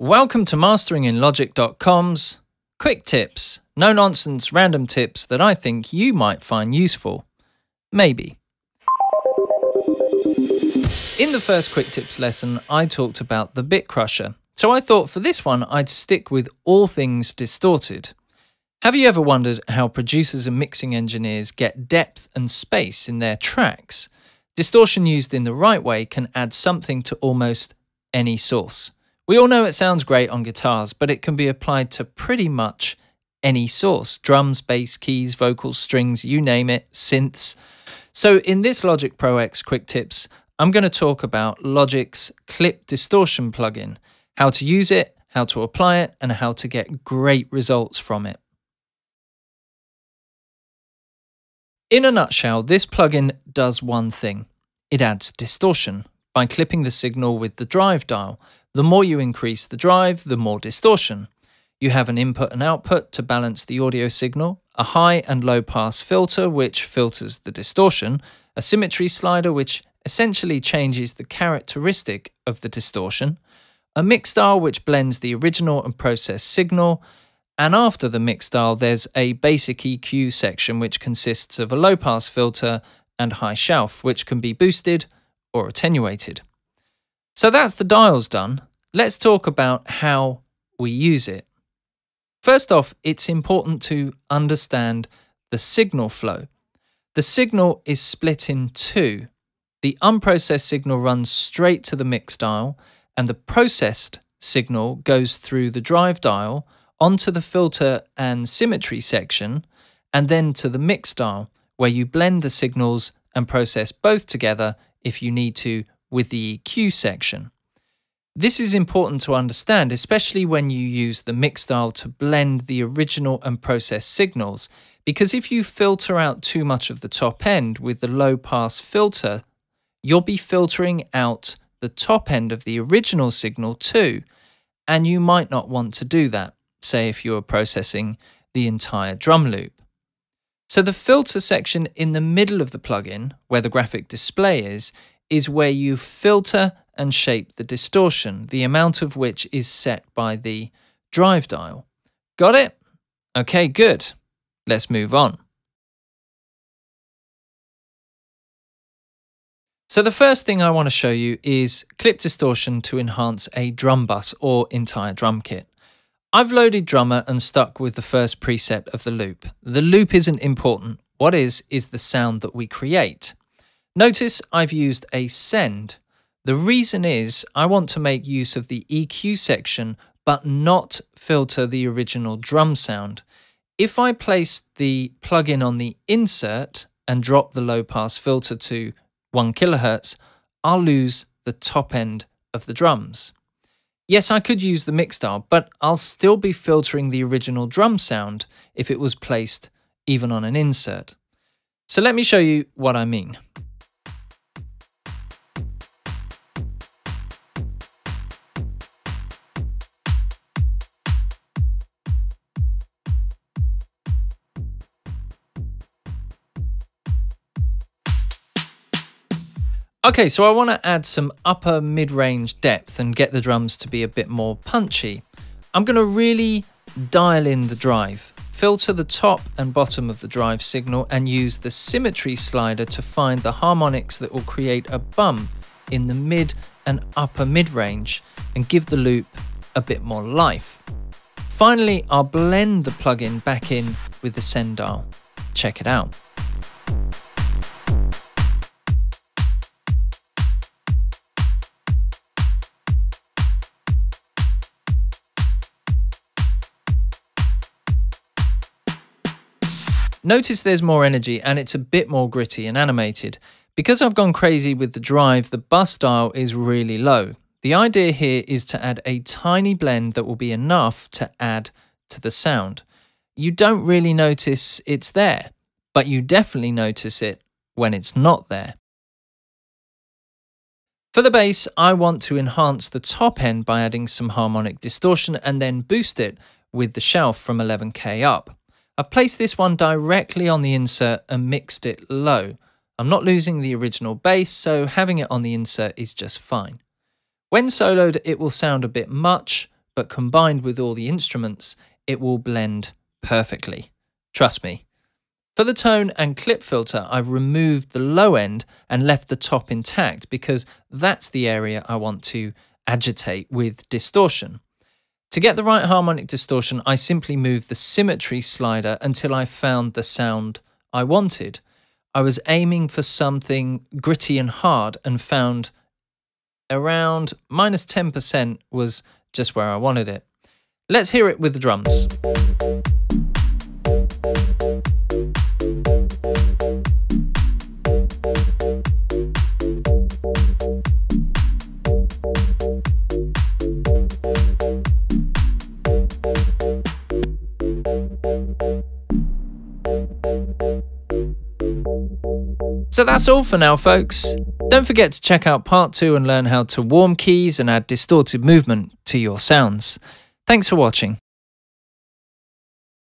Welcome to masteringinlogic.com's quick tips, no nonsense random tips that I think you might find useful. Maybe. In the first quick tips lesson, I talked about the bit crusher. So I thought for this one, I'd stick with all things distorted. Have you ever wondered how producers and mixing engineers get depth and space in their tracks? Distortion used in the right way can add something to almost any source. We all know it sounds great on guitars, but it can be applied to pretty much any source drums, bass, keys, vocals, strings, you name it, synths. So, in this Logic Pro X Quick Tips, I'm going to talk about Logic's Clip Distortion plugin, how to use it, how to apply it, and how to get great results from it. In a nutshell, this plugin does one thing it adds distortion by clipping the signal with the drive dial. The more you increase the drive, the more distortion. You have an input and output to balance the audio signal, a high and low pass filter which filters the distortion, a symmetry slider which essentially changes the characteristic of the distortion, a mix dial which blends the original and processed signal, and after the mix dial there's a basic EQ section which consists of a low pass filter and high shelf which can be boosted or attenuated. So that's the dials done. Let's talk about how we use it. First off, it's important to understand the signal flow. The signal is split in two. The unprocessed signal runs straight to the mix dial, and the processed signal goes through the drive dial onto the filter and symmetry section, and then to the mix dial, where you blend the signals and process both together if you need to with the EQ section. This is important to understand, especially when you use the mix dial to blend the original and processed signals, because if you filter out too much of the top end with the low pass filter, you'll be filtering out the top end of the original signal too, and you might not want to do that, say if you're processing the entire drum loop. So the filter section in the middle of the plugin, where the graphic display is, is where you filter and shape the distortion, the amount of which is set by the drive dial. Got it? Okay, good. Let's move on. So the first thing I want to show you is clip distortion to enhance a drum bus or entire drum kit. I've loaded drummer and stuck with the first preset of the loop. The loop isn't important. What is, is the sound that we create. Notice I've used a send. The reason is I want to make use of the EQ section but not filter the original drum sound. If I place the plugin on the insert and drop the low pass filter to 1 kilohertz, I'll lose the top end of the drums. Yes, I could use the mix dial, but I'll still be filtering the original drum sound if it was placed even on an insert. So let me show you what I mean. Okay, so I want to add some upper mid-range depth and get the drums to be a bit more punchy. I'm going to really dial in the drive, filter the top and bottom of the drive signal and use the symmetry slider to find the harmonics that will create a bump in the mid and upper mid-range and give the loop a bit more life. Finally, I'll blend the plugin back in with the send dial. Check it out. Notice there's more energy and it's a bit more gritty and animated. Because I've gone crazy with the drive, the bus dial is really low. The idea here is to add a tiny blend that will be enough to add to the sound. You don't really notice it's there, but you definitely notice it when it's not there. For the bass, I want to enhance the top end by adding some harmonic distortion and then boost it with the shelf from 11k up. I've placed this one directly on the insert and mixed it low. I'm not losing the original bass, so having it on the insert is just fine. When soloed, it will sound a bit much, but combined with all the instruments, it will blend perfectly. Trust me. For the tone and clip filter, I've removed the low end and left the top intact because that's the area I want to agitate with distortion. To get the right harmonic distortion, I simply moved the symmetry slider until I found the sound I wanted. I was aiming for something gritty and hard and found around minus 10% was just where I wanted it. Let's hear it with the drums. So that's all for now, folks. Don't forget to check out part two and learn how to warm keys and add distorted movement to your sounds. Thanks for watching.